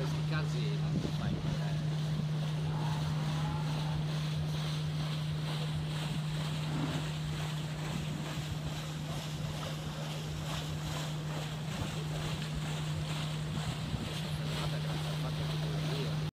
pesca caseira.